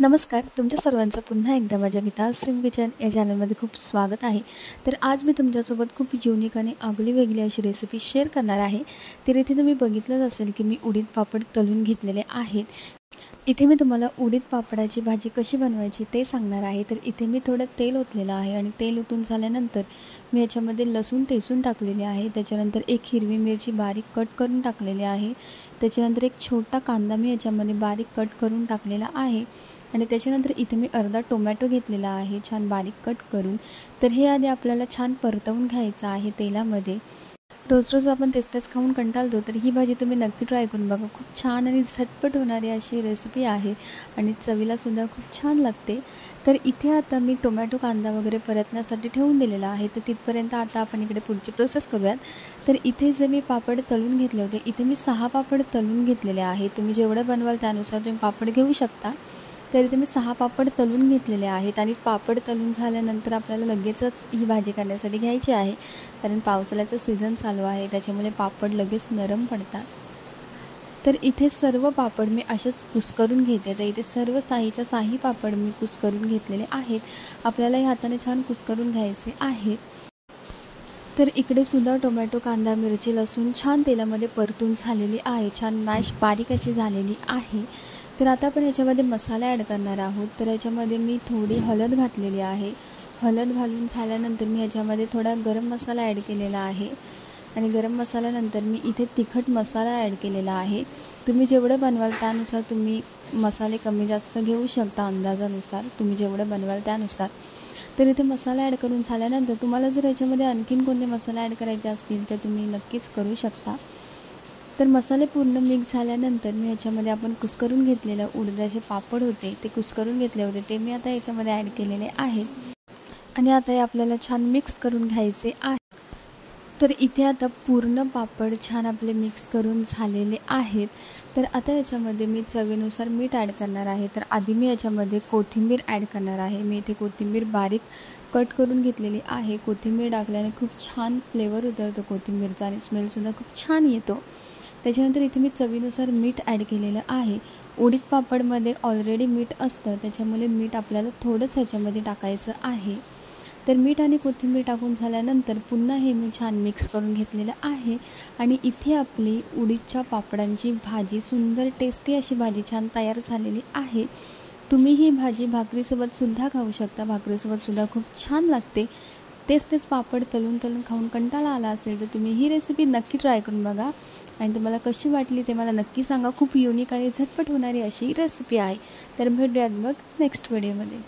नमस्कार तुमच्या सर्वांचं पुन्हा एकदा माझ्या गीता स्ट्रीम किचन या चॅनलमध्ये खूप स्वागत आहे. तर आज मी तुमच्यासोबत खूप युनिक आणि आगली वेगळी अशी रेसिपी शेअर करणार आहे. तर इथे तुम्ही बघितलंच असेल की मी उडीद पापड तलून घेतलेले आहेत. इथे मी तुम्हाला उडीद पापडाची भाजी कशी बनवायची ते सांगणार आहे. तर इथे मी थोडं तेल ओतलेलं आहे आणि तेल ओतून झाल्यानंतर मी याच्यामध्ये लसूण टेसून टाकलेले आहे. त्याच्यानंतर एक हिरवी मिरची बारीक कट करून टाकलेली आहे. त्याच्यानंतर एक छोटा कांदा मी याच्यामध्ये बारीक कट करून टाकलेला आहे. आणि त्याच्यानंतर इथे मी अर्धा टोमॅटो घेतलेला आहे छान बारीक कट करून. तर हे आधी आपल्याला छान परतवून घ्यायचं आहे तेलामध्ये. रोज रोज आपण तेच तेच खाऊन कंटाळतो तर ही भाजी तुम्ही नक्की ट्राय करून बघा. खूप छान आणि झटपट होणारी अशी रेसिपी आहे आणि चवीलासुद्धा खूप छान लागते. तर इथे आता मी टोमॅटो कांदा वगैरे परतण्यासाठी ठेवून दिलेला आहे. तर तिथपर्यंत आता आपण इकडे पुढची प्रोसेस करूयात. तर इथे जे मी पापड तळून घेतले होते इथे मी सहा पापड तळून घेतलेले आहे. तुम्ही जेवढं बनवाल त्यानुसार तुम्ही पापड घेऊ शकता. तर इथे मी सहा पापड तलून घेतलेले आहेत आणि पापड तलून झाल्यानंतर आपल्याला लगेचच ही भाजी करण्यासाठी घ्यायची आहे. कारण पावसाळ्याचं सीझन चालू आहे त्याच्यामुळे पापड लगेच नरम पडतात. तर इथे सर्व पापड मी असेच कुस्करून घेते. तर इथे सर्व साहीच्या साही पापड मी कुस्करून घेतलेले आहेत. आपल्याला हे हाताने छान कुस्करून घ्यायचे आहे. तर इकडे सुद्धा टोमॅटो कांदा मिरची लसूण छान तेलामध्ये परतून झालेली आहे. छान मॅश बारीक अशी झालेली आहे. तर आता आपण याच्यामध्ये मसाला ॲड करणार आहोत. तर याच्यामध्ये मी थोडी हळद घातलेली आहे. हळद घालून झाल्यानंतर मी याच्यामध्ये थोडा गरम मसाला ॲड केलेला आहे. आणि गरम मसाल्यानंतर मी इथे तिखट मसाला ॲड केलेला आहे. तुम्ही जेवढं बनवाल त्यानुसार तुम्ही मसाले कमी जास्त घेऊ शकता अंदाजानुसार. तुम्ही जेवढं बनवाल त्यानुसार. तर इथे मसाला ॲड करून झाल्यानंतर तुम्हाला जर याच्यामध्ये आणखीन कोणते मसाला ॲड करायचे असतील तर तुम्ही नक्कीच करू शकता. तर मसाले पूर्ण मिक्स झाल्यानंतर मी याच्यामध्ये आपण कुस्करून घेतलेलं उडदाचे पापड होते ते कुस्करून घेतले होते ते मी आता याच्यामध्ये ॲड केलेले आहेत. आणि आता हे आपल्याला छान मिक्स करून घ्यायचे आहे. तर इथे आता पूर्ण पापड छान आपले मिक्स करून झालेले आहेत. तर आता याच्यामध्ये मी चवीनुसार मीठ ॲड करणार आहे. तर आधी मी याच्यामध्ये कोथिंबीर ॲड करणार आहे. मी इथे कोथिंबीर बारीक कट करून घेतलेली आहे. कोथिंबीर टाकल्याने खूप छान फ्लेवर उतरतो कोथिंबीरचा आणि स्मेलसुद्धा खूप छान येतो. त्याच्यानंतर इथे मी चवीनुसार मीठ ॲड केलेलं आहे. उडीद पापडमध्ये ऑलरेडी मीठ असतं. त्याच्यामुळे मीठ आपल्याला थोडंच ह्याच्यामध्ये टाकायचं आहे. तर मीठ आणि कोथिंबीर टाकून झाल्यानंतर पुन्हा हे मी छान मिक्स करून घेतलेलं आहे. आणि इथे आपली उडीदच्या पापडांची भाजी सुंदर टेस्टी अशी भाजी छान तयार झालेली आहे. तुम्ही ही भाजी भाकरीसोबतसुद्धा खाऊ शकता. भाकरीसोबतसुद्धा खूप छान लागते. तेच तेच पापड तलून तलून खाऊन कंटाळा आला असेल तर तुम्ही ही रेसिपी नक्की ट्राय करून बघा. आणि तुम्हाला कशी वाटली ते मला नक्की सांगा. खूप युनिक आणि झटपट होणारी अशी रेसिपी आहे. तर भेटूयात बघ नेक्स्ट व्हिडिओमध्ये